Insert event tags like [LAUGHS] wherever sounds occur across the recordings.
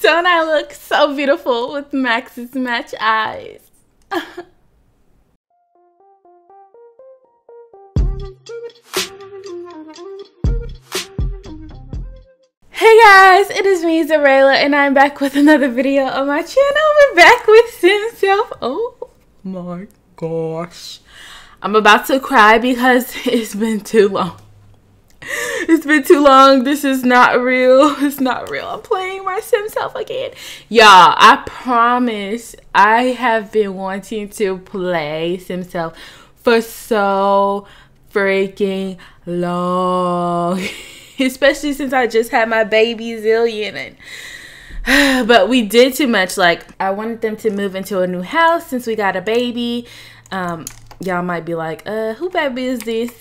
Don't I look so beautiful with Max's match eyes? [LAUGHS] Hey guys, it is me, Xureila, and I'm back with another video on my channel. We're back with SimSelf. Oh my gosh. I'm about to cry because [LAUGHS] it's been too long. [LAUGHS] It's been too long. This is not real. [LAUGHS] It's not real. I'm playing my SimSelf again. Y'all, I promise I have been wanting to play SimSelf for so freaking long. [LAUGHS] especially since I just had my baby Xillion and [SIGHS] but we did too much like I wanted them to move into a new house since we got a baby um y'all might be like uh who baby is this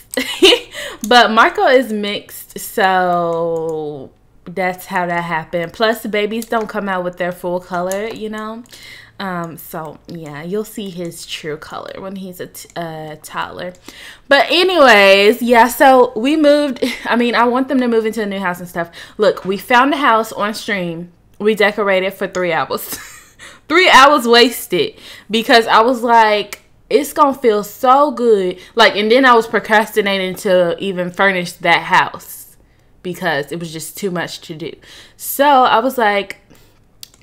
[LAUGHS] but Marco is mixed so that's how that happened plus babies don't come out with their full color you know um, so yeah, you'll see his true color when he's a toddler. But anyways, yeah, so we moved. [LAUGHS] I mean, I want them to move into a new house and stuff. Look, we found a house on stream. We decorated for three hours. [LAUGHS] three hours wasted because I was like, it's gonna feel so good. Like, and then I was procrastinating to even furnish that house because it was just too much to do. So I was like,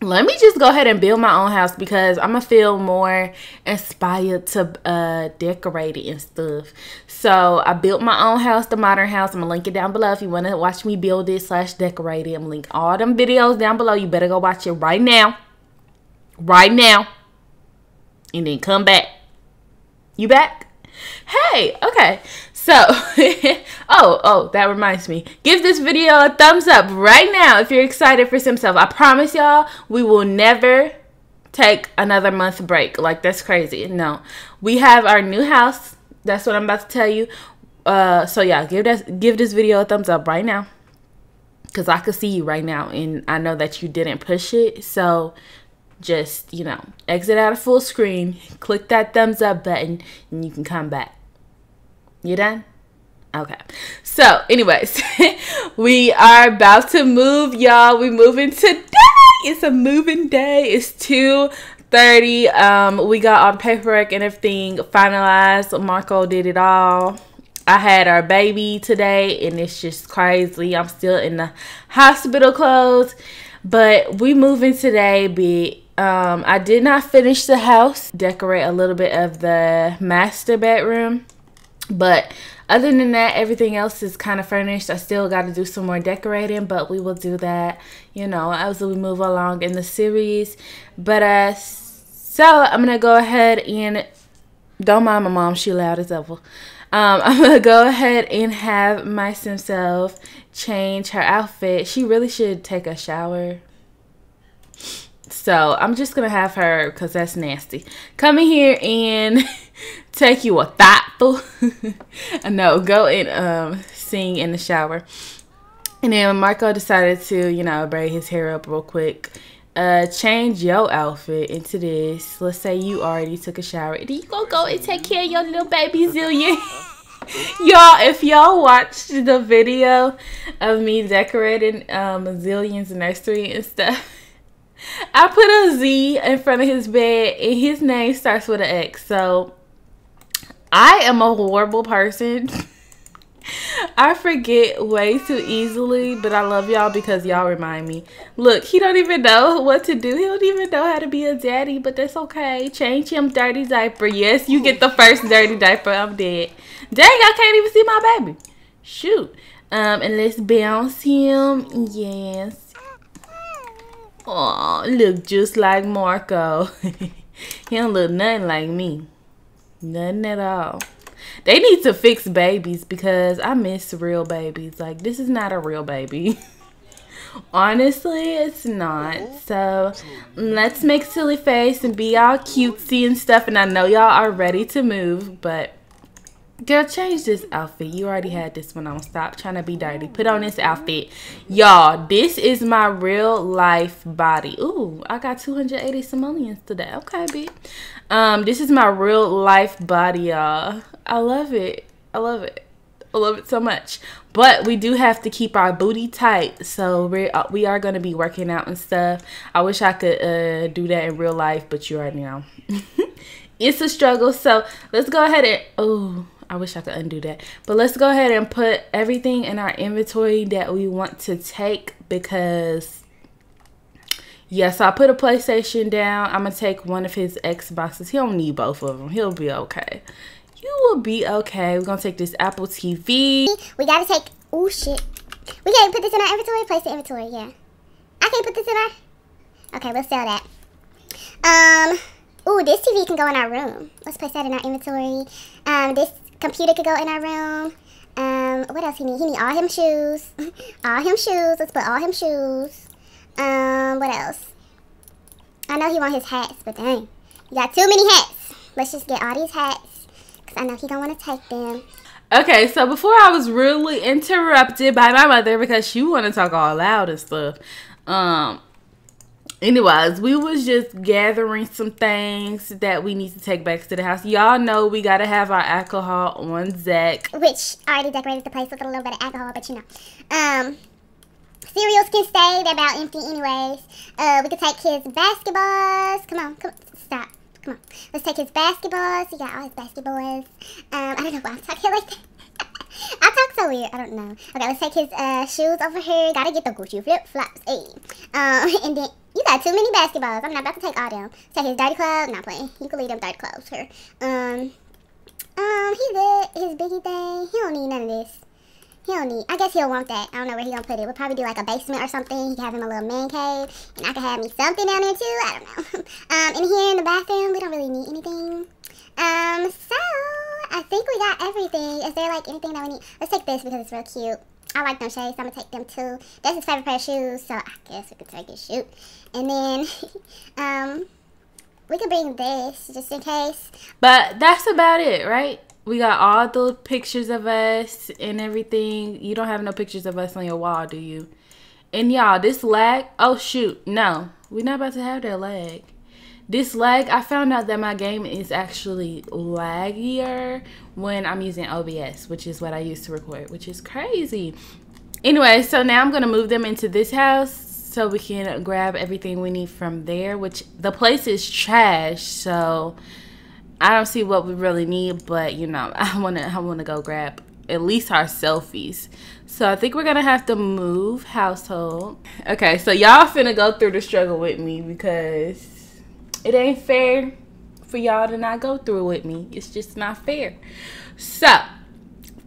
let me just go ahead and build my own house because I'm gonna feel more inspired to uh, decorate it and stuff. So I built my own house, the modern house. I'm gonna link it down below if you want to watch me build it slash decorate it. I'm link all them videos down below. You better go watch it right now, right now, and then come back. You back? Hey, okay. So, [LAUGHS] oh, oh, that reminds me. Give this video a thumbs up right now if you're excited for SimSelf. I promise y'all, we will never take another month break. Like, that's crazy. No. We have our new house. That's what I'm about to tell you. Uh, so yeah, give this give this video a thumbs up right now. Cause I could see you right now and I know that you didn't push it. So just, you know, exit out of full screen, click that thumbs up button, and you can come back. You done? Okay. So, anyways, [LAUGHS] we are about to move, y'all. We moving today. It's a moving day. It's 2:30. Um, we got all the paperwork and everything finalized. Marco did it all. I had our baby today and it's just crazy. I'm still in the hospital clothes. But we moving today, be um I did not finish the house. Decorate a little bit of the master bedroom but other than that, everything else is kind of furnished. I still got to do some more decorating, but we will do that, you know, as we move along in the series. But uh, so I'm gonna go ahead and don't mind my mom, she loud as ever. Um, [LAUGHS] I'm gonna go ahead and have my sim self change her outfit. She really should take a shower. So I'm just gonna have her, cause that's nasty. Come in here and [LAUGHS] take you a thoughtful. [LAUGHS] no, go and um, sing in the shower. And then Marco decided to, you know, braid his hair up real quick. Uh, change your outfit into this. Let's say you already took a shower. Then you gonna go and take care of your little baby Xillion. [LAUGHS] y'all, if y'all watched the video of me decorating um Xillion's nursery and stuff, [LAUGHS] I put a Z in front of his bed and his name starts with an X. So I am a horrible person. [LAUGHS] I forget way too easily, but I love y'all because y'all remind me. Look, he don't even know what to do. He don't even know how to be a daddy, but that's okay. Change him dirty diaper. Yes, you get the first dirty diaper. I'm dead. Dang, I can't even see my baby. Shoot. Um, and let's bounce him. Yes. Oh, look just like Marco. [LAUGHS] he don't look nothing like me. Nothing at all. They need to fix babies because I miss real babies. Like, this is not a real baby. [LAUGHS] Honestly, it's not. So, let's make silly face and be all cutesy and stuff. And I know y'all are ready to move, but Girl, change this outfit. You already had this one on. Stop trying to be dirty. Put on this outfit. Y'all, this is my real life body. Ooh, I got 280 simoleons today. Okay, bitch. Um, this is my real life body, y'all. I love it. I love it. I love it so much. But we do have to keep our booty tight. So we're, uh, we are going to be working out and stuff. I wish I could uh, do that in real life, but you already know. [LAUGHS] it's a struggle. So let's go ahead and... Oh, I wish I could undo that. But let's go ahead and put everything in our inventory that we want to take because Yes, I put a PlayStation down. I'm gonna take one of his Xboxes. He don't need both of them. He'll be okay. You will be okay. We're gonna take this Apple TV. We gotta take. Oh shit. We can't put this in our inventory. Place the inventory. Yeah. I can't put this in our. Okay, we'll sell that. Um. Ooh, this TV can go in our room. Let's place that in our inventory. Um, this computer could go in our room. Um, what else he need? He need all him shoes. [LAUGHS] all him shoes. Let's put all him shoes. Um, what else? I know he want his hats, but dang. You got too many hats. Let's just get all these hats. Because I know he don't want to take them. Okay, so before I was really interrupted by my mother because she want to talk all loud and stuff. Um, anyways, we was just gathering some things that we need to take back to the house. Y'all know we got to have our alcohol on Zach. Which already decorated the place with a little bit of alcohol, but you know. Um, cereals can stay. They're about empty anyways. Uh, we could take his basketballs. Come on, come on, stop. Come on. Let's take his basketballs. He got all his basketballs. Um, I don't know why I'm talking like that. I talk so weird. I don't know. Okay, let's take his uh, shoes over here. Gotta get the Gucci flip flops. Hey. Um, [LAUGHS] and then you got too many basketballs. I'm not about to take all them. Take his dirty clothes. Not playing. You can leave them dirty clothes here. Um, um, he did his biggie thing. He don't need none of this. He don't need, I guess he'll want that. I don't know where he gonna put it. We'll probably do like a basement or something. He can have him a little man cave. And I can have me something down there too. I don't know. [LAUGHS] um, in here in the bathroom, we don't really need anything. Um, so, I think we got everything. Is there like anything that we need? Let's take this because it's real cute. I like them shades, so I'm gonna take them too. That's his favorite pair of shoes, so I guess we could take his shoe. And then, [LAUGHS] um, we could bring this just in case. But that's about it, right? we got all the pictures of us and everything. You don't have no pictures of us on your wall, do you? And y'all, this lag, oh shoot, no. We're not about to have that lag. This lag, I found out that my game is actually laggier when I'm using OBS, which is what I use to record, which is crazy. Anyway, so now I'm going to move them into this house so we can grab everything we need from there, which the place is trash, so I don't see what we really need, but you know, [LAUGHS] I wanna I wanna go grab at least our selfies. So I think we're gonna have to move household. Okay, so y'all finna go through the struggle with me because it ain't fair for y'all to not go through with me. It's just not fair. So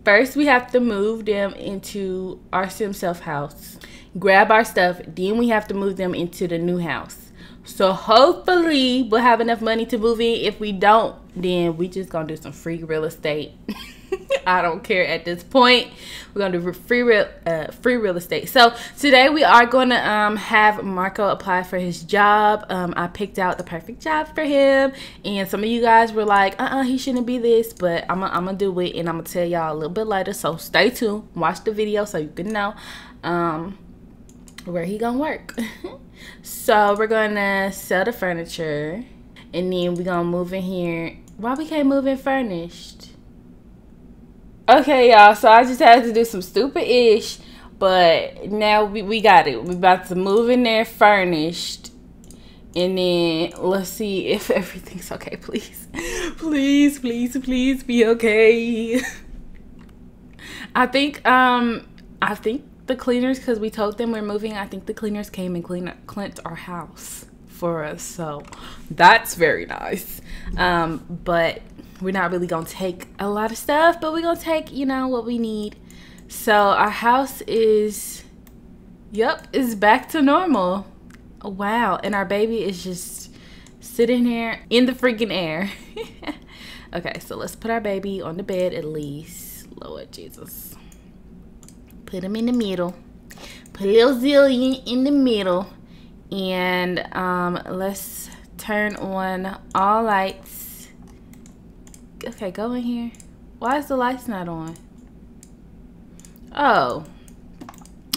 first we have to move them into our sim self house. Grab our stuff, then we have to move them into the new house. So hopefully we'll have enough money to move in. If we don't, then we just gonna do some free real estate. [LAUGHS] [LAUGHS] I don't care at this point. We're gonna do free real uh, free real estate. So today we are gonna um, have Marco apply for his job. Um, I picked out the perfect job for him, and some of you guys were like, "Uh, uh he shouldn't be this," but I'm gonna, I'm gonna do it, and I'm gonna tell y'all a little bit later. So stay tuned, watch the video so you can know. Um, where he gonna work. [LAUGHS] so we're gonna sell the furniture and then we gonna move in here. Why we can't move in furnished? Okay, y'all, so I just had to do some stupid ish, but now we, we got it. We about to move in there furnished. And then let's see if [LAUGHS] everything's okay, please. Please, please, please be okay. [LAUGHS] I think um I think the cleaners because we told them we're moving. I think the cleaners came and cleaned cleaned our house for us, so that's very nice. Um, but we're not really gonna take a lot of stuff, but we're gonna take you know what we need. So our house is, yep, is back to normal. Wow, and our baby is just sitting here in the freaking air. [LAUGHS] okay, so let's put our baby on the bed at least. Lord Jesus. Put him in the middle. Put a little Xillion in the middle. And um, let's turn on all lights. Okay, go in here. Why is the lights not on? Oh.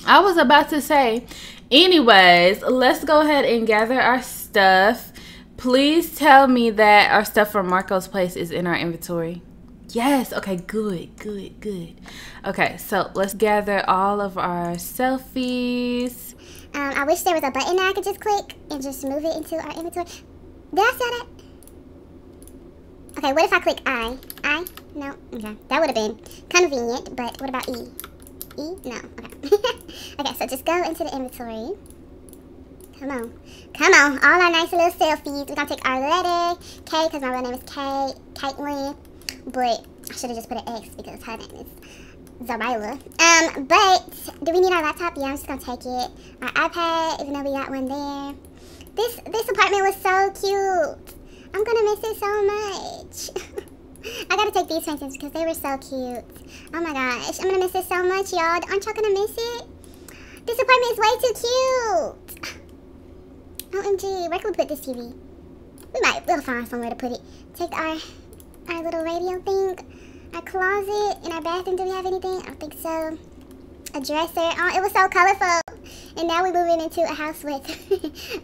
I was about to say. Anyways, let's go ahead and gather our stuff. Please tell me that our stuff from Marco's place is in our inventory. Yes. Okay. Good. Good. Good. Okay. So let's gather all of our selfies. Um, I wish there was a button that I could just click and just move it into our inventory. Did I say that? Okay, what if I click I? I? No? Okay. That would have been convenient, but what about E? E? No. Okay. [LAUGHS] okay, so just go into the inventory. Come on. Come on. All our nice little selfies. We're going to take our letter, K, because my real name is Kate, Caitlin. But I should have just put an X because her name is Xureila. Um, but do we need our laptop? Yeah, I'm just going to take it. Our iPad, even though we got one there. This, this apartment was so cute. I'm to miss it so much. [LAUGHS] I gotta take these paintings because they were so cute. Oh my gosh, I'm gonna miss it so much, y'all. Aren't y'all gonna miss it? This apartment is way too cute. [SIGHS] OMG, where can we put this TV? We might, we'll find somewhere to put it. Take our, our little radio thing, our closet, in our bathroom. Do we have anything? I don't think so. A dresser. Oh, it was so colorful. And now we're moving into a house with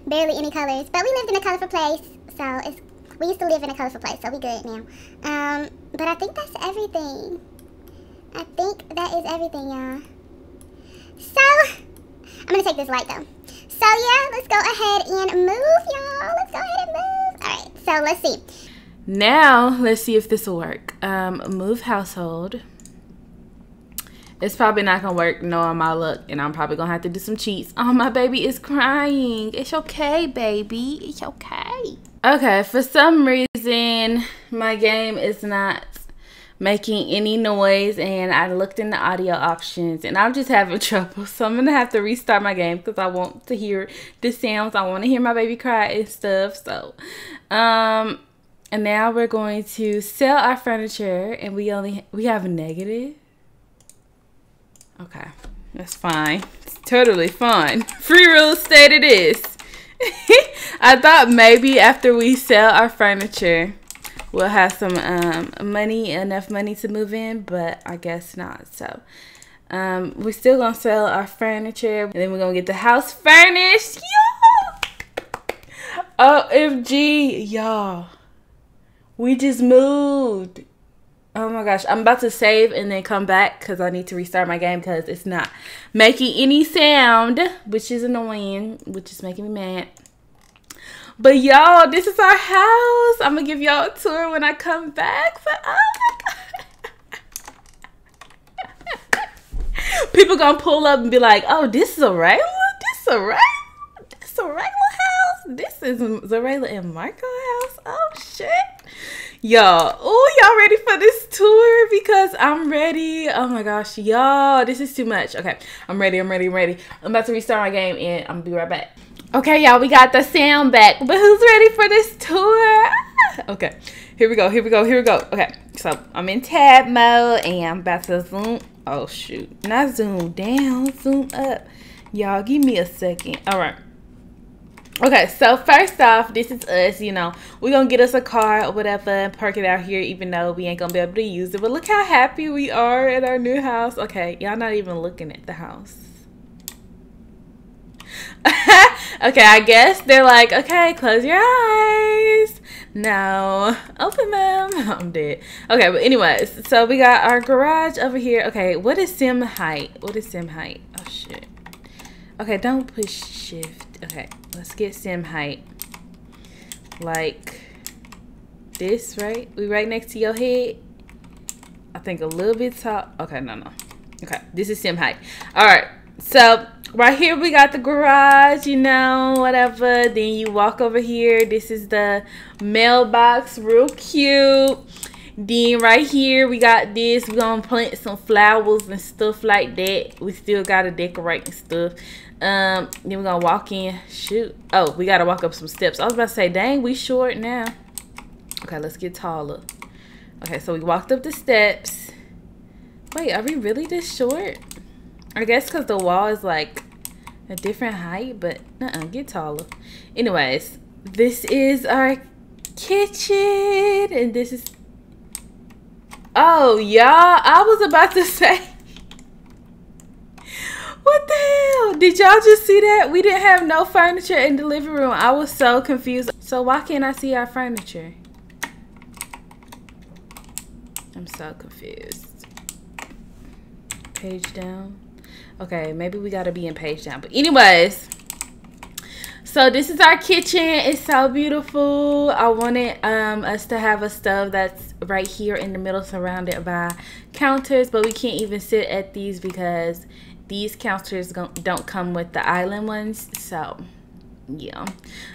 [LAUGHS] barely any colors. But we lived in a colorful place, so it's, we used to live in a colorful place, so we good now. Um, but I think that's everything. I think that is everything, y'all. So, I'm going to take this light, though. So yeah, let's go ahead and move, y'all. Let's go ahead and move. All right, so let's see. Now, let's see if this will work. Um, move household. It's probably not gonna work knowing my luck, and I'm probably gonna have to do some cheats. Oh, my baby is crying. It's okay, baby. It's okay. Okay, for some reason, my game is not making any noise and I looked in the audio options and I'm just having [LAUGHS] trouble. So I'm gonna have to restart my game because I want to hear the sounds. I want to hear my baby cry and stuff. So um and now we're going to sell our furniture and we only we have a negative. Okay, that's fine. It's totally fine. [LAUGHS] Free real estate it is. [LAUGHS] I thought maybe after we sell our furniture we'll have some um, money, enough money to move in, but I guess not. So um, we're still gonna sell our furniture, and then we're gonna get the house furnished. OMG, y'all. We just moved. Oh my gosh. I'm about to save and then come back because I need to restart my game because it's not making any sound, which is annoying, which is making me mad. But y'all, this is our house. I'm gonna give y'all a tour when I come back. But oh [LAUGHS] People gonna pull up and be like, oh, this is a regular? This is a regular? This is a regular house? This is Xureila and Marco house? Oh shit. Y'all, oh, y'all ready for this tour? Because I'm ready. Oh my gosh, y'all, this is too much. Okay, I'm ready, I'm ready, I'm ready. I'm about to restart my game and I'm gonna be right back. Okay, y'all, we got the sound back. But who's ready for this tour? Ah. Okay, here we go, here we go, here we go. Okay, so I'm in tab mode and I'm about to zoom. Oh, shoot. Not zoom down, zoom up. Y'all, give me a second. All right. Okay, so first off, this is us, you know. We're to get us a car or whatever and park it out here even though we ain't to be able to use it. But look how happy we are at our new house. Okay, y'all not even looking at the house. [LAUGHS] okay, I guess they're like, okay, close your eyes. Now, open them. [LAUGHS] I'm dead. Okay, but anyways, so we got our garage over here. Okay, what is sim height? What is sim height? Oh, shit. Okay, don't push shift. Okay, let's get sim height. Like this, right? We right next to your head. I think a little bit top. Okay, no, no. Okay, this is sim height. All right, so right here we got the garage you know whatever then you walk over here this is the mailbox real cute then right here we got this we're gonna plant some flowers and stuff like that we still gotta decorate and stuff um then we're gonna walk in shoot oh we gotta walk up some steps i was about to say dang we short now okay let's get taller okay so we walked up the steps wait are we really this short I guess because the wall is like a different height, but uh -uh, get taller. Anyways, this is our kitchen, and this is. Oh, y'all, I was about to [LAUGHS] say. What the hell? Did y'all just see that? We didn't have no furniture in the living room. I was so confused. So why can't I see our furniture? I'm so confused. Page down. Okay, maybe we gotta be in page down. But anyways, so this is our kitchen. It's so beautiful. I wanted um, us to have a stove that's right here in the middle surrounded by counters. But we can't even sit at these because these counters don't come with the island ones. So yeah.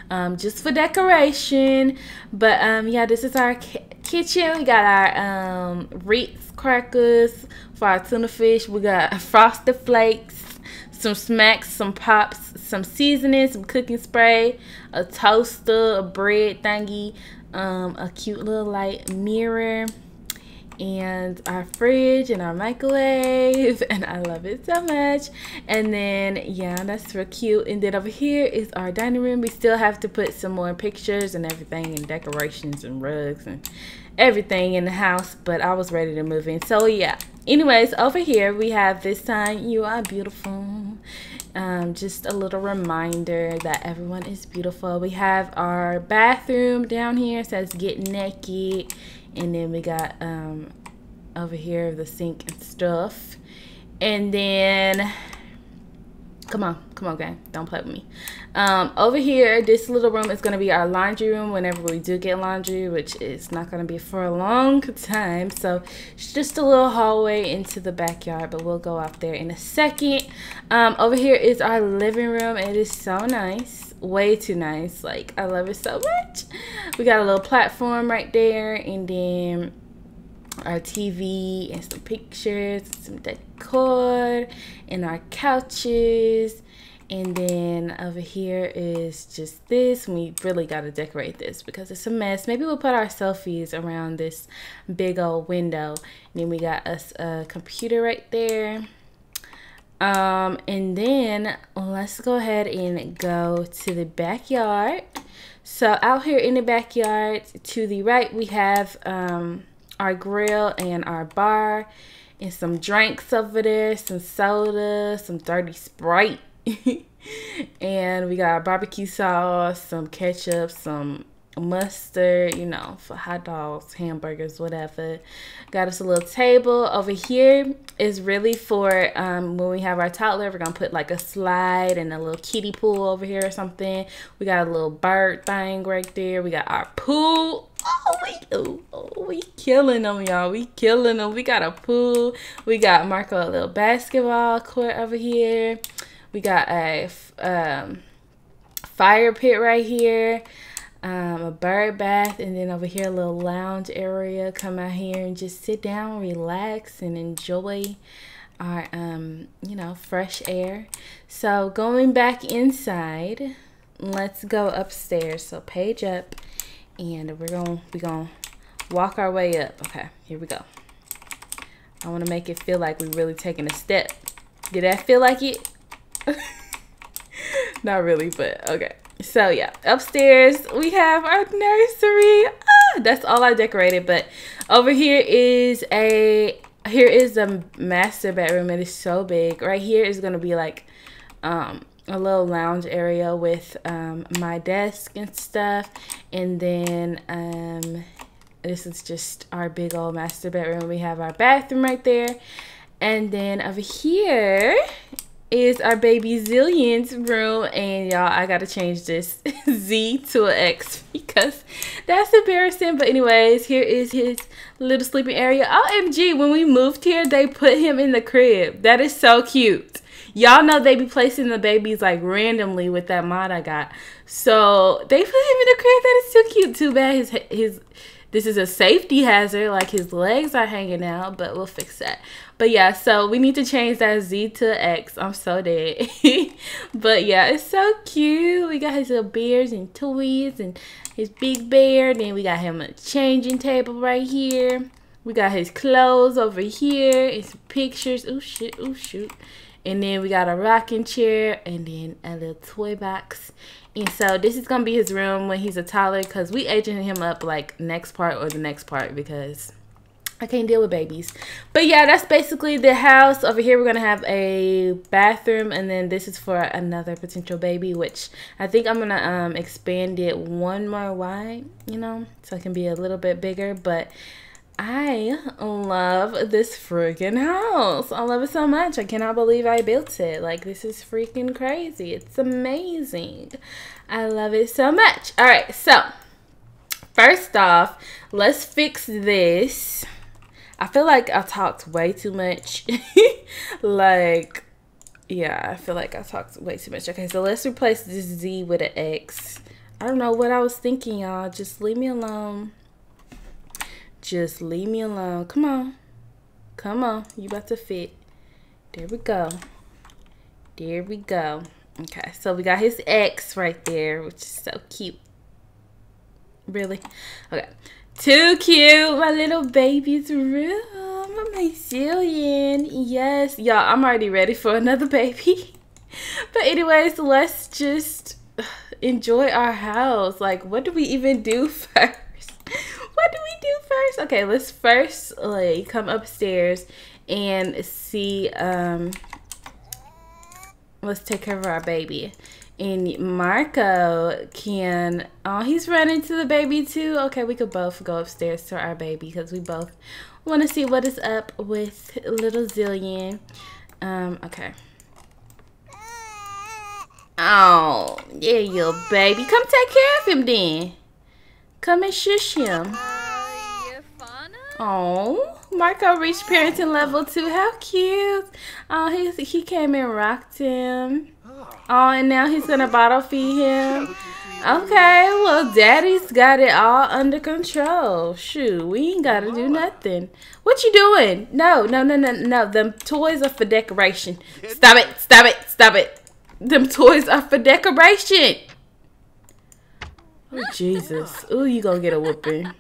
Um, just for decoration. But um yeah this is our kitchen. We got our um ritz crackers for our tuna fish. We got [LAUGHS] frosted flakes some smacks some pops some seasoning some cooking spray a toaster a bread thingy um a cute little light mirror and our fridge and our microwave [LAUGHS] and I love it so much. And then yeah that's real cute. And then over here is our dining room. We still have to put some more pictures and everything and decorations and rugs and everything in the house but I was ready to move in. So yeah. Anyways over here we have this sign. You are beautiful. Um, just a little reminder that everyone is beautiful. We have our bathroom down here. Says get naked and then we got um, over here the sink and stuff. And then come on come on gang don't play with me. Um, over here this little room is going to be our laundry room whenever we do get laundry which is not going to be for a long [LAUGHS] time. So it's just a little hallway into the backyard but we'll go out there in a second. Um, over here is our living room it is so nice way too nice. Like, I love it so much. We got a little platform right there. And then our TV and some pictures, some decor, and our couches. And then over here is just this. We really got to decorate this because it's a mess. Maybe we'll put our selfies around this big old window. And then we got us a computer right there. Um, and then let's go ahead and go to the backyard. So out here in the backyard to the right, we have um, our grill and our bar and some drinks over there, some soda, some dirty Sprite. [LAUGHS] and we got barbecue sauce, some ketchup, some mustard, you know, for hot dogs, hamburgers, whatever. Got us a little table. Over here is really for um, when we have our toddler, we're going to put like a slide and a little kiddie pool over here or something. We got a little bird thing right there. We got our pool. Oh, we, oh, oh, we killing them, y'all. We killing them. We got a pool. We got Marco a little basketball court over here. We got a um, fire pit right here um, a bird bath, and then over here a little lounge area. Come out here and just sit down, relax, and enjoy our, um, you know, fresh air. So going back inside, let's go upstairs. So page up, and we're gonna we're gonna walk our way up. Okay, here we go. I want to make it feel like we're really taking a step. Did that feel like it? [LAUGHS] Not really, but okay. So yeah, upstairs we have our nursery. Ah, that's all I decorated. But over here is a here is the master bedroom. It is so big. Right here is gonna be like um, a little lounge area with um, my desk and stuff. And then um, this is just our big old master bedroom. We have our bathroom right there. And then over here is our baby Xillion's room. And y'all, I gotta change this [LAUGHS] Z to an X [LAUGHS] because that's embarrassing. But anyways, here is his little sleeping area. OMG, when we moved here, they put him in the crib. That is so cute. Y'all know they be placing the babies like randomly with that mod I got. So they put him in the crib. That is so cute. Too bad his his this is a safety hazard. Like his legs are hanging out, but we'll fix that. But yeah, so we need to change that Z to X. I'm so dead. [LAUGHS] but yeah, it's so cute. We got his little bears and toys and his big bear. Then we got him a changing table right here. We got his clothes over here. It's pictures. Oh shit, oh shoot. And then we got a rocking chair and then a little toy box. And so this is going to be his room when he's a toddler because we aging him up like next part or the next part because I can't deal with babies. But yeah, that's basically the house. Over here we're going to have a bathroom and then this is for another potential baby which I think I'm going to um, expand it one more wide, you know, so it can be a little bit bigger. But I love this freaking house. I love it so much. I cannot believe I built it. Like, this is freaking crazy. It's amazing. I love it so much. All right, so first off, let's fix this. I feel like I talked way too much. [LAUGHS] like, yeah, I feel like I talked way too much. Okay, so let's replace this Z with an X. I don't know what I was thinking, y'all. Just leave me alone. Just leave me alone. Come on. Come on. You about to fit. There we go. There we go. Okay, so we got his X right there, which is so cute. Really? Okay. Too cute. My little baby's room. My Xillion. Yes. Y'all, I'm already ready for another baby. [LAUGHS] but anyways, let's just enjoy our house. Like, what do we even do [LAUGHS] first? what do we do first? Okay, let's first like come upstairs and see um let's take care of our baby. And Marco can oh he's running to the baby too. Okay, we could both go upstairs to our baby because we both want to see what is up with little Xillion. Um, okay. Oh, yeah, you baby. Come take care of him then. Come and shush him. Oh, Marco reached parenting level two. How cute. Oh, he, he came and rocked him. Oh, and now he's to bottle feed him. Okay, well, daddy's got it all under control. Shoot, we ain't got to do nothing. What you doing? No, no, no, no, no. The toys are for decoration. Stop it, stop it, stop it. Them toys are for decoration. Oh, Jesus. Oh, you gonna get a whooping.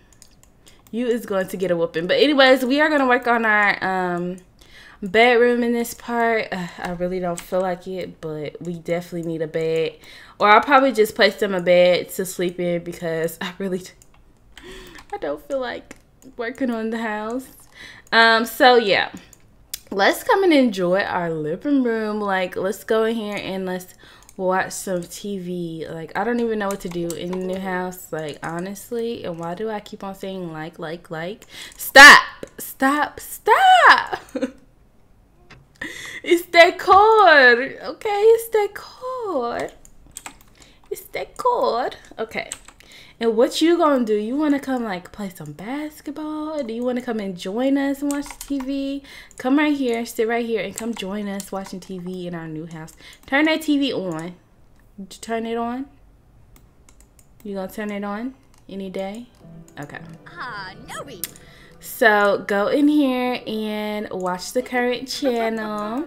You is going to get a whooping. But anyways, we are to work on our um, bedroom in this part. [SIGHS] I really don't feel like it, but we definitely need a bed. Or I'll probably just place them a bed to sleep in because [LAUGHS] I really, I don't feel like working on the house. Um, so yeah let's come and enjoy our living room. Like, let's go in here and let's watch some TV. Like, I don't even know what to do in the new house. Like, honestly. And why do I keep on saying like, like, like? Stop! Stop! Stop! [LAUGHS] it's decor. Okay, it's decor. It's decor. Okay. And what you gonna do? You wanna come like play some basketball? Do you wanna come and join us and watch TV? Come right here, sit right here, and come join us watching TV in our new house. Turn that TV on. Turn it on? You gonna turn it on any day? Okay. Ah, no reason. So go in here and watch the current channel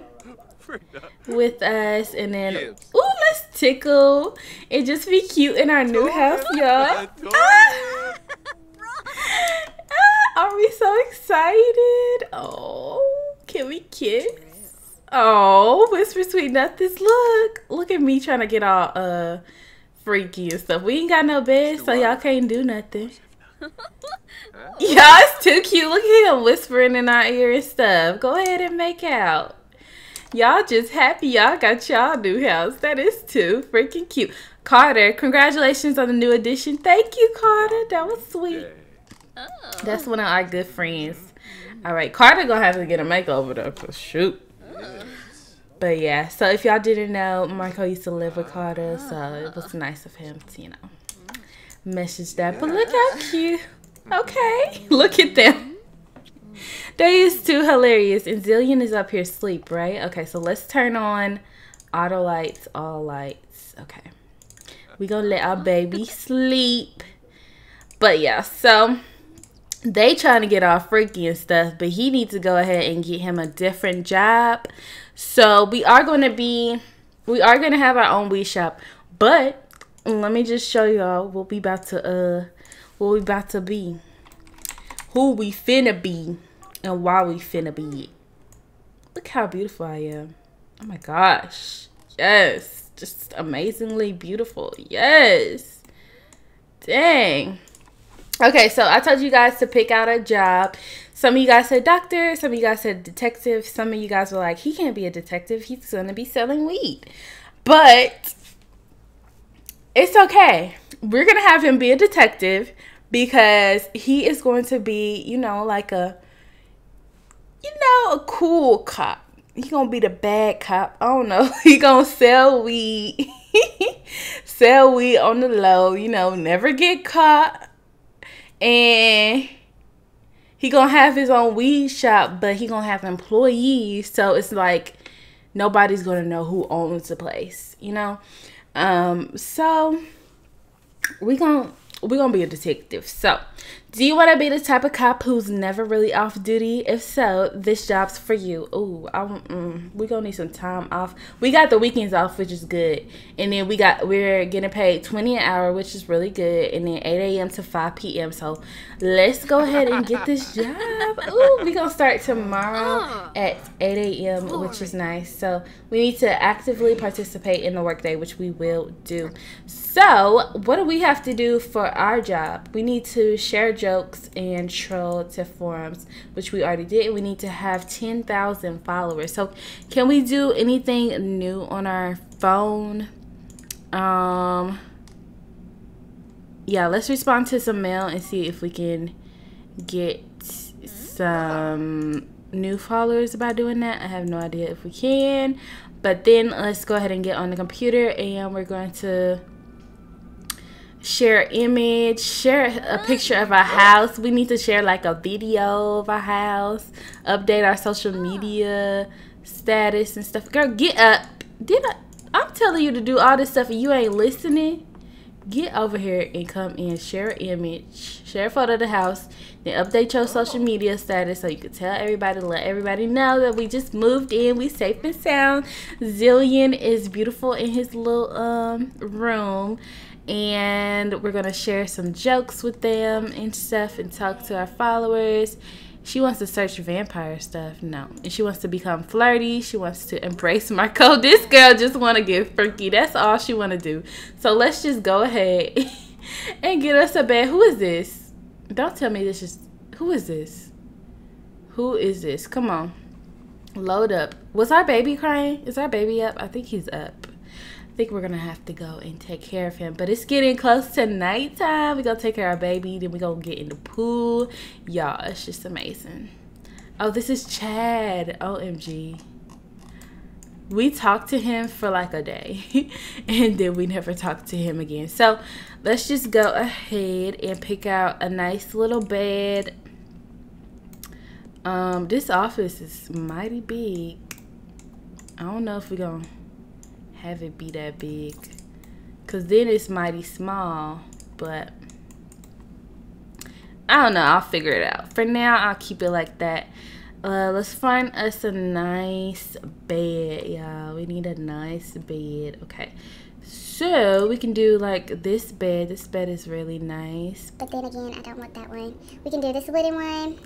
[LAUGHS] with us and then ooh let's tickle. And just be cute in our new house y'all. ah! [LAUGHS] ah, are we so excited? Oh can we kiss? Oh whisper sweet nothings look. Look at me trying to get all uh freaky and stuff. We ain't got no bed so y'all can't do nothing [LAUGHS] y'all it's too cute look at him whispering in our ear and stuff go ahead and make out Y'all just happy y'all got y'all new house. That is too freaking cute. Carter, congratulations on the new addition. Thank you, Carter. That was sweet. Oh. That's one of our good friends. Mm-hmm. All right, Carter gonna have to get a makeover though, cause shoot. But yeah, so if y'all didn't know, Marco used to live with Carter, so it was nice of him to, you know, message that. But look how cute. Okay, [LAUGHS] look at them. They is too hilarious. And Xillion is up here asleep, right? Okay, so let's turn on auto lights, all lights. Okay. We gonna let our baby sleep. But yeah, so they trying to get all freaky and stuff, but he needs to go ahead and get him a different job. So we are gonna be we are gonna have our own weed shop, but let me just show y'all what we about to uh what we about to be. Who we finna be and why we finna be. Look how beautiful I am. Oh my gosh. Yes. Just amazingly beautiful. Yes. Dang. Okay, so I told you guys to pick out a job. Some of you guys said doctor, some of you guys said detective, some of you guys were like, he can't be a detective, he's gonna be selling weed. But it's okay. We're gonna have him be a detective because he is going to be, you know, like a you know, a cool cop. He gonna be the bad cop. I don't know. [LAUGHS] He gonna sell weed. [LAUGHS] sell weed on the low, you know, never get caught. And he gonna have his own weed shop, but he gonna have employees. So it's like nobody's gonna know who owns the place, you know? Um, so we gonna we're gonna be a detective. So, do you want to be the type of cop who's never really off duty? If so, this job's for you. Ooh, I mm, we gonna need some time off. We got the weekends off, which is good, and then we got we're getting paid twenty an hour, which is really good, and then eight a.m. to five p.m. So, let's go ahead and get this [LAUGHS] job. Ooh, we gonna start tomorrow at eight a.m., which is nice. So we need to actively participate in the workday, which we will do. So, what do we have to do for our job? We need to share jokes and troll to forums, which we already did. We need to have 10,000 followers. So, can we do anything new on our phone? Um, yeah, let's respond to some mail and see if we can get some new followers by doing that. I have no idea if we can. But then let's go ahead and get on the computer and we're going to share image, share a picture of our house. We need to share like a video of our house, update our social media status and stuff. Girl, get up. Did I? I'm telling you to do all this stuff and you ain't listening. Get over here and come in, share an image, share a photo of the house, then update your social media status so you can tell everybody, let everybody know that we just moved in. We safe and sound. Xillion is beautiful in his little um room and we're gonna share some jokes with them and stuff and talk to our followers. She wants to search vampire stuff no. And she wants to become flirty. She wants to embrace marco [LAUGHS] this girl just want to get freaky. That's all she want to do. So let's just go ahead [LAUGHS] and get us a bed who is this? Don't tell me this is who is this? Who is this? Come on. Load up. Was our baby crying? Is our baby up? I think he's up I think we're gonna have to go and take care of him. But it's getting close to nighttime. We gonna take care of our baby, then we gonna get in the pool. Y'all, it's just amazing. Oh, this is Chad. OMG. We talked to him for like a day [LAUGHS] and then we never talked to him again. So let's just go ahead and pick out a nice little bed. Um, this office is mighty big. I don't know if we're gonna have it be that big. Because then it's mighty small. But I don't know. I'll figure it out. For now, I'll keep it like that. Uh, let's find us a nice bed, y'all. We need a nice bed. Okay. So we can do like this bed. This bed is really nice. But then again, I don't want that one. We can do this wooden one.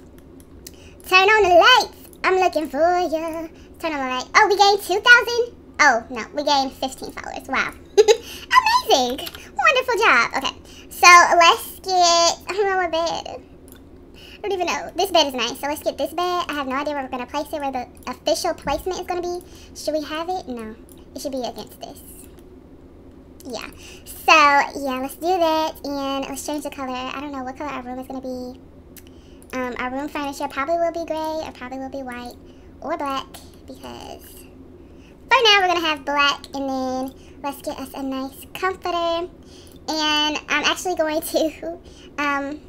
Turn on the lights. I'm looking for you. Turn on the light. Oh, we gained 2,000? Oh, no, we gained 15 followers. Wow. [LAUGHS] Amazing. Wonderful job. Okay, so let's get, I don't know what bed. I don't even know. This bed is nice, so let's get this bed. I have no idea where we're going to place it, where the official placement is going to be. Should we have it? No, it should be against this. Yeah, so yeah, let's do that, and let's change the color. I don't know what color our room is going to be. Um, our room furniture probably will be gray, or probably will be white, or black, because for now, we're going to have black, and then let's get us a nice comforter. And I'm actually going to um,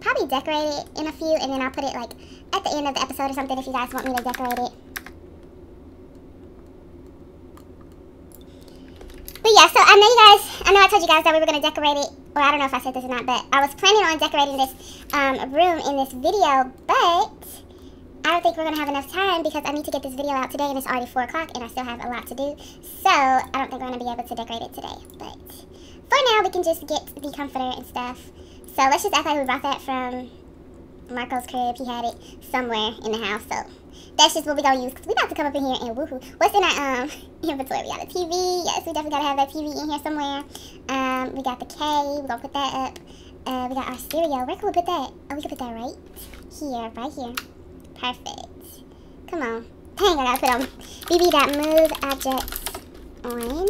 probably decorate it in a few, and then I'll put it, like, at the end of the episode or something if you guys want me to decorate it. But yeah, so I know you guys, I know I told you guys that we were going to decorate it. Well, I don't know if I said this or not, but I was planning on decorating this um, room in this video, but I don't think we're to have enough time because I need to get this video out today and it's already 4 o'clock and I still have a lot to do. So, I don't think we're to be able to decorate it today. But, for now, we can just get the comforter and stuff. So, let's just act like we brought that from Marco's crib. He had it somewhere in the house. So, that's just what we're going to use because we're about to come up in here and woohoo. What's in our um, [LAUGHS] inventory? We got a TV. Yes, we definitely got to have that TV in here somewhere. Um, we got the K. We're to put that up. Uh, we got our stereo. Where can we put that? Oh, we can put that right here, right here. Perfect. Come on. Dang, I gotta put on [LAUGHS] bb.move objects on.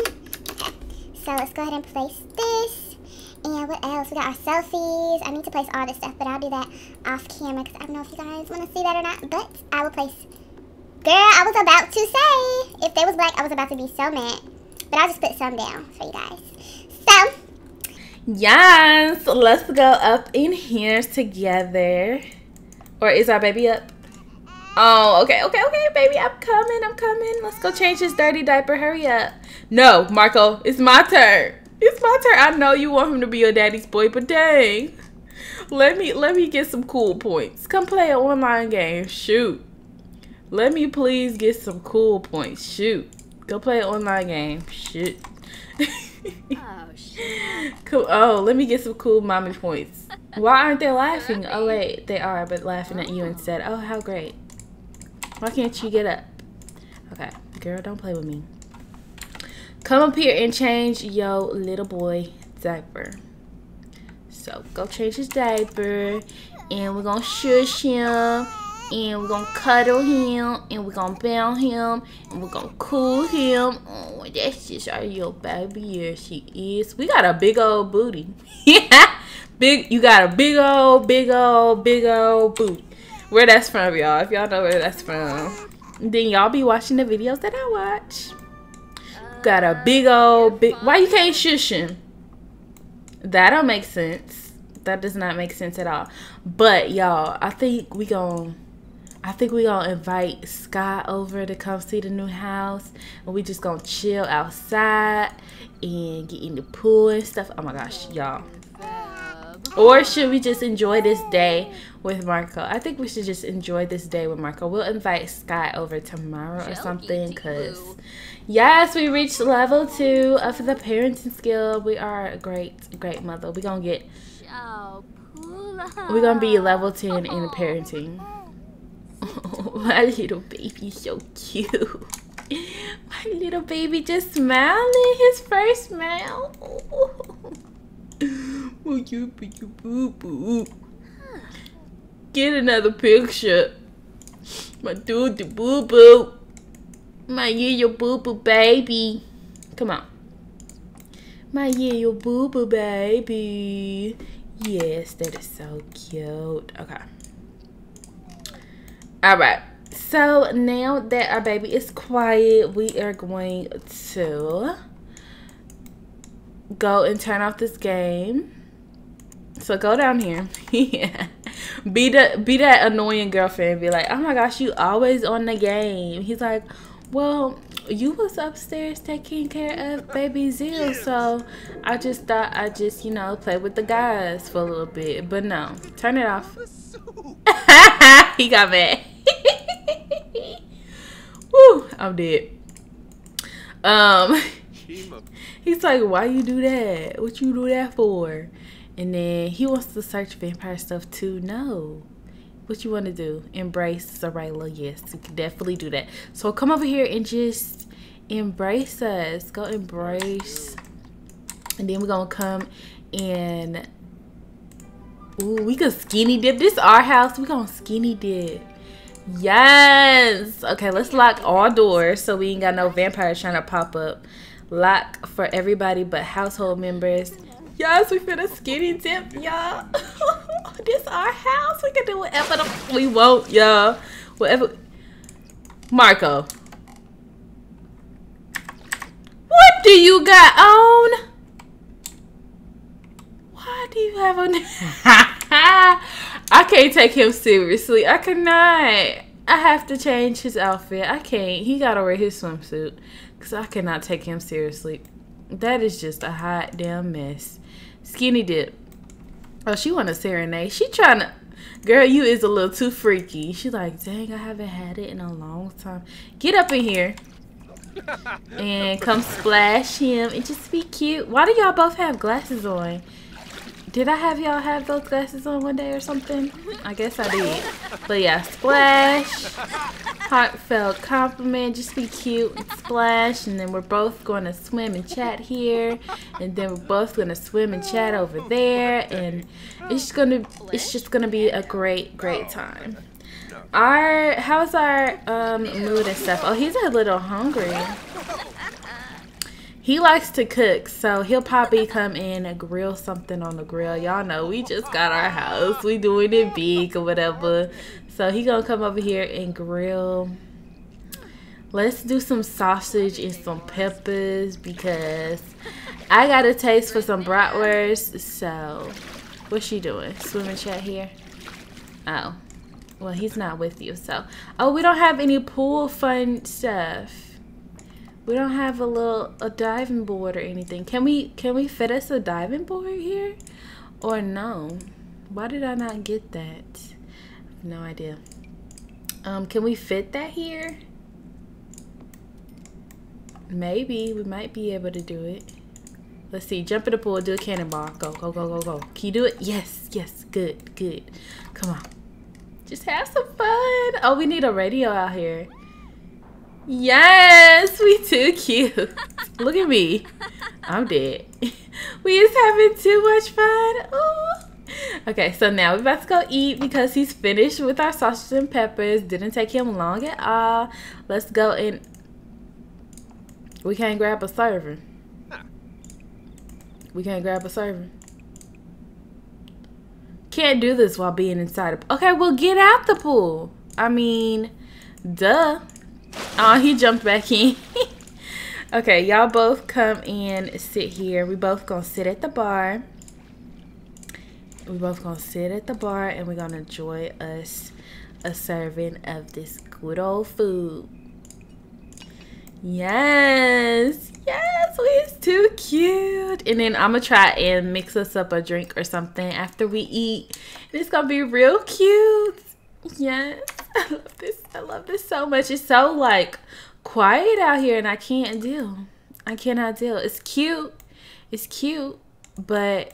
Okay. So let's go ahead and place this. And what else? We got our selfies. I need to place all this stuff, but I'll do that off camera because I don't know if you guys want to see that or not. But I will place. Girl, I was about to say, if they was black, I was about to be so mad. But I'll just put some down for you guys. So. Yes, let's go up in here together. Or is our baby up? Oh, okay, okay, okay, baby. I'm coming. I'm coming. Let's go change his dirty diaper. Hurry up. No, Marco, it's my turn. It's my turn. I know you want him to be your daddy's boy, but dang. Let me let me get some cool points. Come play an online game. Shoot. Let me please get some cool points. Shoot. Go play an online game. Shoot. oh, [LAUGHS] shit. Cool. Oh, let me get some cool mommy points. Why aren't they laughing? Oh, wait. They are, but laughing at you oh. instead. Oh, how great. Why can't you get up? Okay, girl, don't play with me. Come up here and change your little boy diaper. So go change his diaper and we're gonna shush him and we're gonna cuddle him and we're gonna bound him and we're gonna cool him. Oh, that's just our little baby. Yes, she is. We got a big old booty. yeah, [LAUGHS] big. You got a big old, big old, big old booty where that's from, y'all. If y'all know where that's from, then y'all be watching the videos that I watch. Got a big old big. Why you can't shush? That don't make sense. That does not make sense at all. But y'all, I think we gonna. I think we gonna invite Scott over to come see the new house, and we just gonna chill outside and get in the pool and stuff. Oh my gosh, y'all. Or should we just enjoy this day with Marco? I think we should just enjoy this day with Marco. We'll invite Scott over tomorrow or something because, yes, we reached level two of the parenting skill. We are a great, great mother. We're going to get, we're going to be level 10 in [LAUGHS] parenting. Oh, [LAUGHS] my little baby so cute. [LAUGHS] My little baby just smiling. His first smile. Oh, you boo boo. Get another picture. My dude, the boo boo. My little boo boo baby. Come on. My little boo boo baby. Yes, that is so cute. Okay. All right. So now that our baby is quiet, we are going to go and turn off this game. So go down here. [LAUGHS] yeah. Be the be that annoying girlfriend. Be like, oh my gosh, you always on the game. He's like, well, you was upstairs taking care of baby Zero, so I just thought I just, you know, play with the guys for a little bit. But no, turn it off. [LAUGHS] he got mad. [LAUGHS] Woo, I'm dead. Um He's like, why you do that? What you do that for? And then he wants to search vampire stuff too. No. What you want to do? Embrace Xureila. Yes, you can definitely do that. So come over here and just embrace us. Go embrace. And then we're going to come and... Ooh, we can skinny dip. This our house. we going to skinny dip. Yes. Okay, let's lock all doors so we ain't got no vampires trying to pop up lock for everybody but household members. Yes, we finna skinny dip, y'all. [LAUGHS] this our house. We can do whatever we want, y'all. Whatever. Marco. What do you got on? What do you have on? [LAUGHS] I can't take him seriously. I cannot. I have to change his outfit. I can't. He gotta wear his swimsuit. Because I cannot take him seriously. That is just a hot damn mess. Skinny dip. Oh, she want a serenade. She trying to... Girl, you is a little too freaky. She like, dang, I haven't had it in a long time. Get up in here. [LAUGHS] and come splash him and just be cute. Why do y'all both have glasses on? Did I have y'all have those glasses on one day or something? I guess I did. But yeah, splash. Heartfelt compliment. Just be cute and splash. And then we're both going to swim and chat here. And then we're both going to swim and chat over there. And it's gonna it's just gonna be a great, great time. Our how's our um mood and stuff? Oh, he's a little hungry. He likes to cook, so he'll probably come in and grill something on the grill. Y'all know we just got our house. We doing it big or whatever. So he gonna come over here and grill. Let's do some sausage and some peppers because I got a taste for some bratwurst. So, what's she doing? Swimming chat here? Oh. Well, he's not with you, so. Oh, we don't have any pool fun stuff. We don't have a little a diving board or anything. Can we can we fit us a diving board here? Or no? Why did I not get that? no idea. Um, can we fit that here? Maybe we might be able to do it. Let's see. Jump in the pool. Do a cannonball. Go, go, go, go, go. Can you do it? Yes, yes. Good, good. Come on. Just have some fun. Oh, we need a radio out here. Yes, we too cute. Look at me. I'm dead. [LAUGHS] we is having too much fun. Ooh. Okay, so now we're about to go eat because he's finished with our sausage and peppers. Didn't take him long at all. Let's go and we can't grab a serving. We can't grab a serving. Can't do this while being inside. Of, okay, well get out the pool. I mean, duh. Oh, he jumped back in. [LAUGHS] okay, y'all both come and sit here. We both gonna sit at the bar. We both gonna sit at the bar and we're gonna enjoy us a serving of this good old food. Yes, yes, it's too cute. And then I'm gonna try and mix us up a drink or something after we eat. And it's gonna be real cute. Yes. [LAUGHS] I love this. I love this so much. It's so like quiet out here and I can't deal. I cannot deal. It's cute. It's cute, but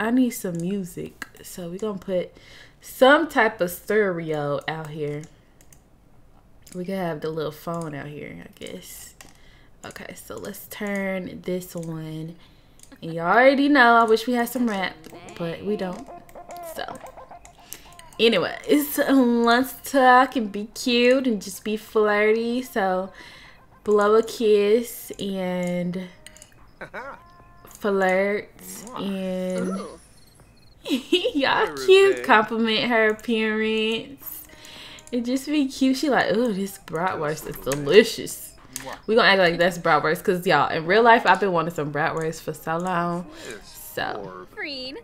I need some music. So we're going to put some type of stereo out here. We could have the little phone out here, I guess. Okay, so let's turn this one. And you already know I wish we had some rap, but we don't. So anyways, [LAUGHS] let's talk and be cute and just be flirty. So, blow a kiss and [LAUGHS] flirt and [LAUGHS] y'all cute. Compliment her appearance and just be cute. She like, oh, this bratwurst is delicious. We gonna act like that's bratwurst because y'all in real life I've been wanting some bratwurst for so long. So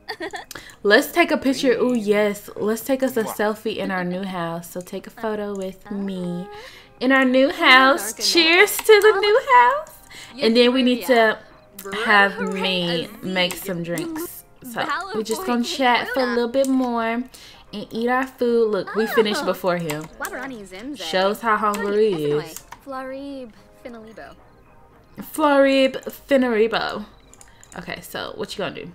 [LAUGHS] let's take a picture. Oh yes, let's take us a selfie in our [LAUGHS] new house. So take a photo with me in our new house. Cheers to the new house. And then we need to have me make some drinks. So we're just gonna chat for a little bit more and eat our food. Look, we finished before him. Shows how hungry he is. Florib Finalibo. Florib Finaribo. Okay, so what you gonna do?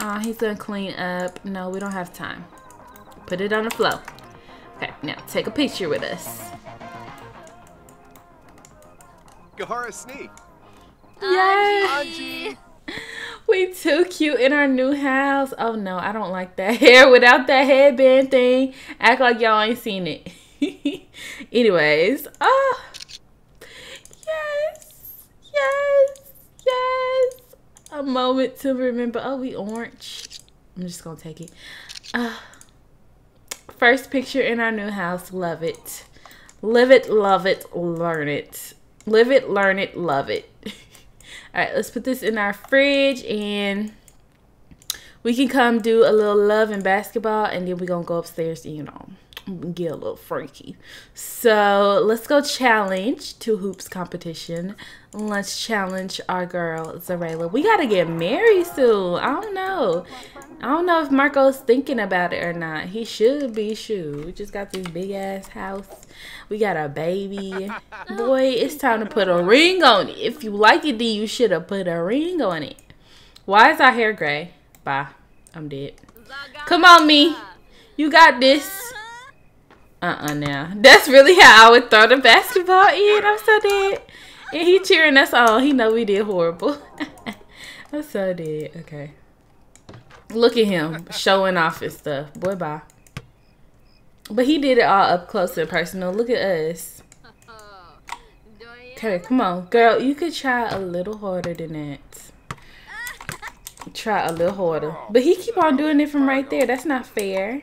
Oh, he's gonna clean up. No, we don't have time. Put it on the floor. Okay, now take a picture with us. Gahara Sneak. Yay! [LAUGHS] We too cute in our new house. Oh no, I don't like that [LAUGHS] hair without that headband thing. Act like y'all ain't seen it. [LAUGHS] Anyways, oh, yes, yes. Yes. A moment to remember. Oh, we orange. I'm just to take it. Uh, first picture in our new house. Love it. Live it, love it, learn it. Live it, learn it, love it. [LAUGHS] All right, let's put this in our fridge and we can come do a little love and basketball and then we're to go upstairs, you know get a little freaky. So let's go challenge two hoops competition. Let's challenge our girl Xureila. We gotta get married soon. I don't know. I don't know if Marco's thinking about it or not. He should be. Shoot, we just got this big ass house. We got a baby. Boy, it's time to put a ring on it. If you like it, then you should have put a ring on it. Why is our hair gray? Bye. I'm dead. Come on, me. You got this. Uh-uh now. That's really how I would throw the basketball in. I'm so dead. And he cheering us all. He know we did horrible. [LAUGHS] I'm so dead. Okay. Look at him showing off his stuff. Boy, bye. But he did it all up close and personal. Look at us. Okay, come on. Girl, you could try a little harder than that. Try a little harder. But he keep on doing it from right there. That's not fair.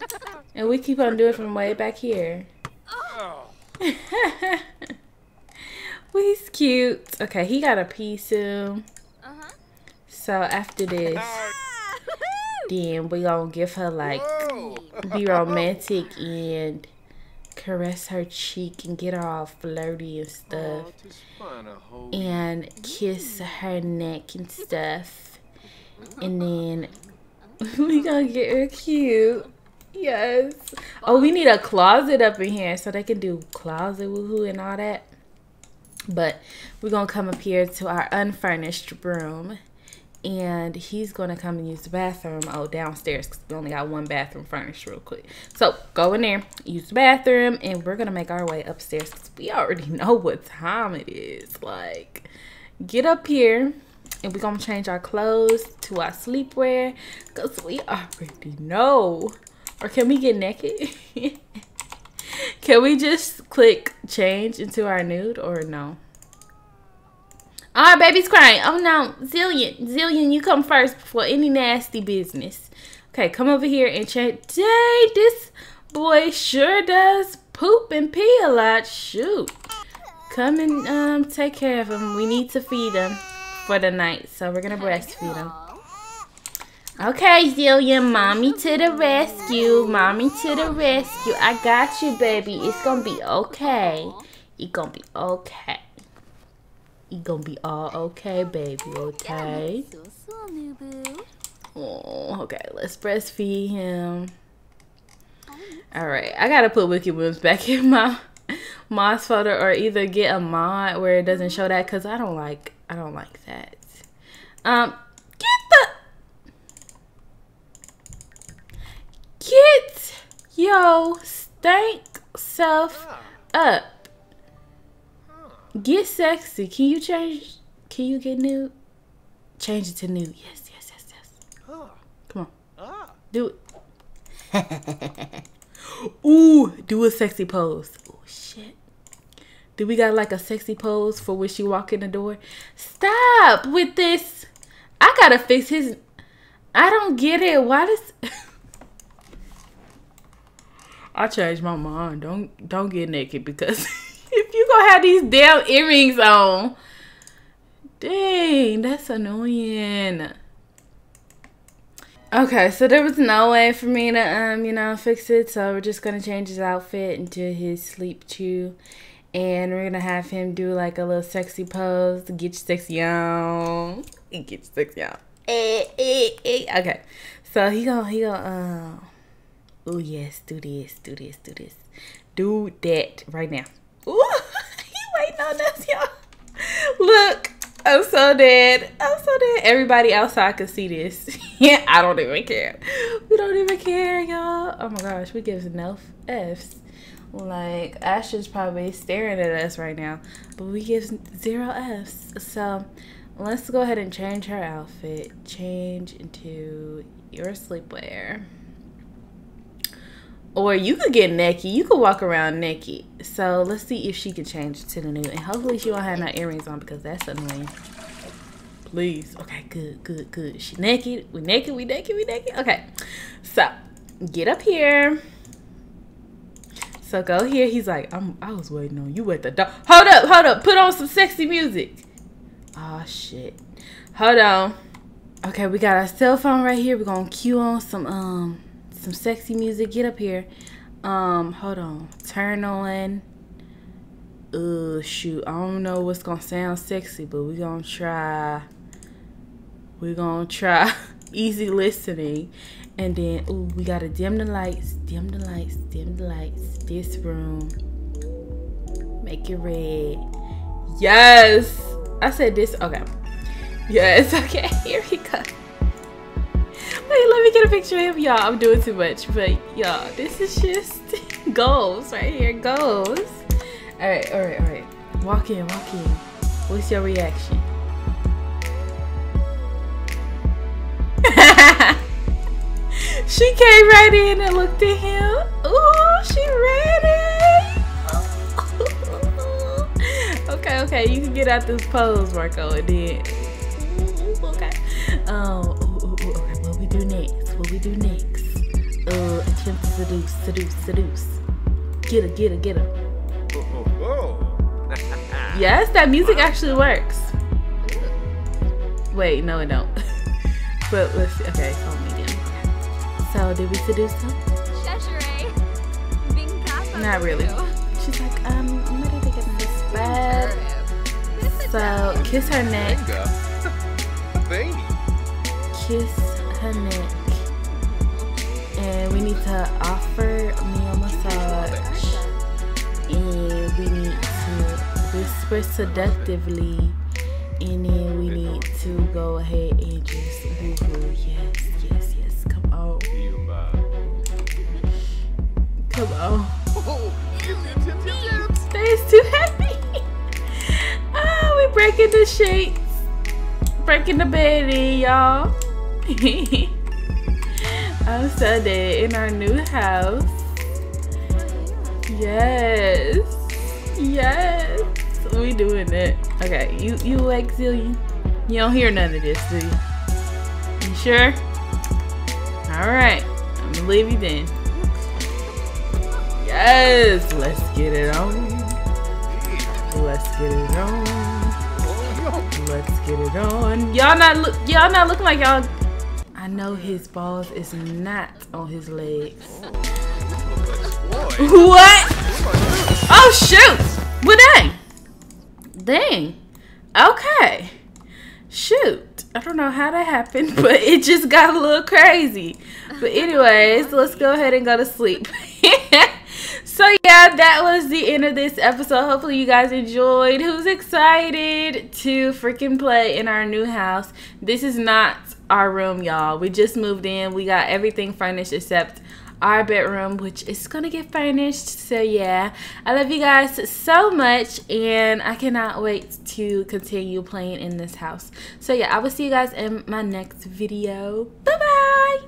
[LAUGHS] And we keep on doing it from way back here. Oh. [LAUGHS] well, he's cute. Okay, he got a pee soon. Uh-huh. So after this, [LAUGHS] then we gonna give her like be romantic and caress her cheek and get her all flirty and stuff. And kiss her neck and stuff. And then [LAUGHS] we gonna get her cute yes. Oh we need a closet up in here so they can do closet woohoo and all that. But we're gonna come up here to our unfurnished room and he's gonna come and use the bathroom. Oh downstairs because we only got one bathroom furnished real quick. So go in there use the bathroom and we're gonna make our way upstairs because we already [LAUGHS] know what time it is. Like get up here and we're gonna change our clothes to our sleepwear because we already know or can we get naked [LAUGHS] can we just click change into our nude or no our baby's crying. Oh no, Xillion, Xillion, you come first before any nasty business. Okay, come over here and check. Dang, this boy sure does poop and pee a lot. Shoot. Come and um take care of him. We need to feed him for the night, so we're gonna breastfeed him. Okay, Xillion, mommy to the rescue. Mommy to the rescue. I got you, baby. It's gonna be okay. It's gonna be okay. It's gonna be all okay, baby, okay? Oh, okay, let's breastfeed him. Alright, I gotta put Wicked Whims back [LAUGHS] in my mods folder or either get a mod where it doesn't show that because I don't like I don't like that. Um get the Get yo stank self ah. up. Get sexy. Can you change? Can you get nude? Change it to nude. Yes, yes, yes, yes. Ah. Come on. Ah. Do it. [LAUGHS] Ooh, do a sexy pose. Oh, shit. Do we got like a sexy pose for when she walk in the door? Stop with this. I gotta fix his. I don't get it. Why does. [LAUGHS] I changed my mind. Don't don't get naked because [LAUGHS] if you gonna have these damn earrings on. Dang, that's annoying. Okay, so there was no way for me to, um, you know, fix it. So we're just gonna change his outfit into his sleep chew. And we're gonna have him do like a little sexy pose to get you sexy on. Get you sexy on. Eh, eh, eh. Okay, so he gonna, he gonna, uh, oh yes, do this, do this, do this. Do that right now. Ooh, [LAUGHS] he waiting on us, y'all. Look, I'm so dead. I'm so dead. Everybody outside can see this. yeah, [LAUGHS] I don't even care. We don't even care, y'all. Oh my gosh, we give no F's. Like, Ash is probably staring at us right now. But we give zero F's. So, let's go ahead and change her outfit. Change into your sleepwear. Or you could get naked. You could walk around naked. So let's see if she can change to the new. And hopefully she won't have no earrings on because that's annoying. Please. Okay, good, good, good. She naked. We naked, we naked, we naked. Okay. So get up here. So go here. He's like, I'm I was waiting on you at the door. Hold up, hold up. Put on some sexy music. Oh shit. Hold on. Okay, we got our cell phone right here. We're gonna cue on some um some sexy music. Get up here. Um, hold on. Turn on. Uh, shoot. I don't know what's gonna sound sexy, but we're gonna try. We're gonna try [LAUGHS] easy listening. And then, ooh, we gotta dim the lights, dim the lights, dim the lights. This room. Make it red. Yes! I said this. Okay. Yes, okay. Here we go. [LAUGHS] Wait, let me get a picture of y'all. I'm doing too much, but y'all, this is just [LAUGHS] goals right here. Goals. All right, all right, all right. Walk in, walk in. What's your reaction? [LAUGHS] she came right in and looked at him. Ooh, she ready. Okay, okay, you can get out this pose, Marco, and then. Okay. Um. We do next? Uh, attempt to seduce, seduce, seduce. Get her, get her, get her. Oh, oh, oh. Yes, that music actually works. Wait, no, it don't. [LAUGHS] but let's see. Okay, hold me again. So, did we seduce him? Not really. She's like, um, I'm ready to get in this bed. So, kiss her neck. Venga. [LAUGHS] Baby. Kiss her neck. We need to offer me a massage. And we need to whisper seductively. And then we need to go ahead and just woohoo. Yes, yes, yes. Come on. Come on. Stays too happy. oh, [LAUGHS] we breaking the sheets. Breaking the bed in, y'all. [LAUGHS] I'm in our new house. Yes. Yes. We doing it. Okay, you you awake, Xillion? You don't hear none of this, do you? You sure? Alright. I'm gonna leave you then. Yes, let's get it on. Let's get it on. Let's get it on. Y'all not look y'all not looking like y'all know his balls is not on his legs. What? Oh shoot! Well dang. Dang. Okay. Shoot. I don't know how that happened, [LAUGHS] but it just got a little crazy. But anyways, let's go ahead and go to sleep. [LAUGHS] so yeah, that was the end of this episode. Hopefully you guys enjoyed. Who's excited to freaking play in our new house? This is not our room, y'all. We just moved in. We got everything furnished except our bedroom, which is going to get furnished. So, yeah, I love you guys so much, and I cannot wait to continue playing in this house. So, yeah, I will see you guys in my next video. Bye-bye!